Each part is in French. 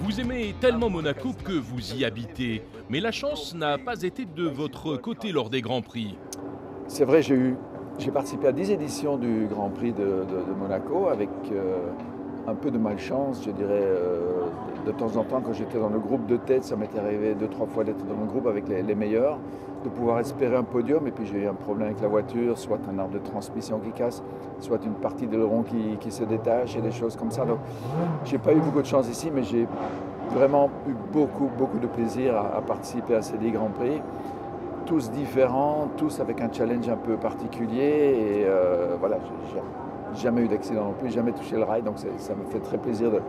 Vous aimez tellement Monaco que vous y habitez, mais la chance n'a pas été de votre côté lors des Grands Prix. C'est vrai, j'ai eu, j'ai participé à 10 éditions du Grand Prix de, Monaco avec euh, un peu de malchance, je dirais. euh, de temps en temps, quand j'étais dans le groupe de tête, ça m'était arrivé deux, trois fois d'être dans le groupe avec les, meilleurs, de pouvoir espérer un podium. Et puis j'ai eu un problème avec la voiture, soit un arbre de transmission qui casse, soit une partie de l'aileron qui, qui se détache et des choses comme ça. Donc j'ai pas eu beaucoup de chance ici, mais j'ai vraiment eu beaucoup, beaucoup de plaisir à, à participer à ces 10 Grands Prix tous différents, tous avec un challenge un peu particulier. Et euh, voilà, j'ai jamais eu d'accident non plus, jamais touché le rail, donc ça me fait très plaisir de,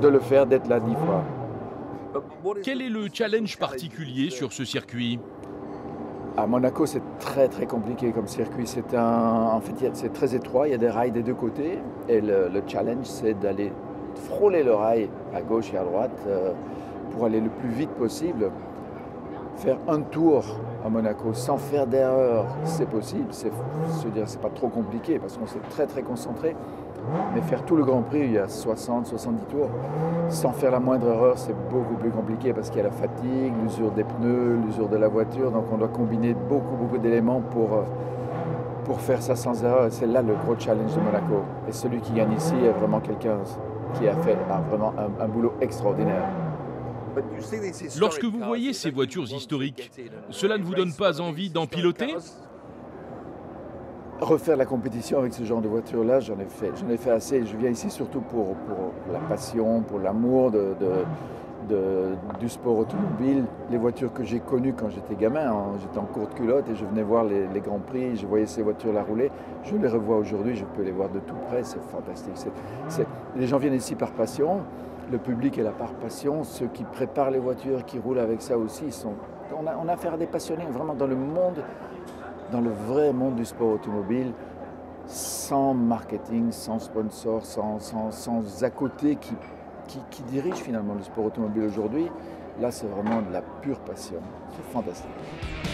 de le faire, d'être là dix fois. Quel est le challenge particulier sur ce circuit? À Monaco, c'est très très compliqué comme circuit. C'est un, en fait, c'est très étroit. Il y a des rails des deux côtés, et le, le challenge, c'est d'aller frôler le rail à gauche et à droite euh, pour aller le plus vite possible. Faire un tour à Monaco sans faire d'erreur, c'est possible. C'est, veux dire, c'est pas trop compliqué parce qu'on s'est très très concentré. Mais faire tout le Grand Prix, il y a 60, 70 tours, sans faire la moindre erreur, c'est beaucoup plus compliqué parce qu'il y a la fatigue, l'usure des pneus, l'usure de la voiture. Donc on doit combiner beaucoup, beaucoup d'éléments pour, euh, pour faire ça sans erreur. C'est là le gros challenge de Monaco. Et celui qui gagne ici est vraiment quelqu'un qui a fait vraiment un boulot extraordinaire. Lorsque vous voyez ces voitures historiques, cela ne vous donne pas envie d'en piloter? Refaire la compétition avec ce genre de voiture-là, j'en ai fait, ai fait assez. Je viens ici surtout pour, la passion, pour l'amour du sport automobile. Les voitures que j'ai connues quand j'étais gamin, hein, j'étais en courte culotte et je venais voir les, grands prix, je voyais ces voitures-là rouler. Je les revois aujourd'hui, je peux les voir de tout près, c'est fantastique. Les gens viennent ici par passion, le public est là par passion, ceux qui préparent les voitures, qui roulent avec ça aussi, sont, on, a, on a affaire à des passionnés vraiment dans le monde dans le vrai monde du sport automobile, sans marketing, sans sponsor, sans, sans, sans à côté qui, qui, qui dirige finalement le sport automobile aujourd'hui, là c'est vraiment de la pure passion. C'est fantastique.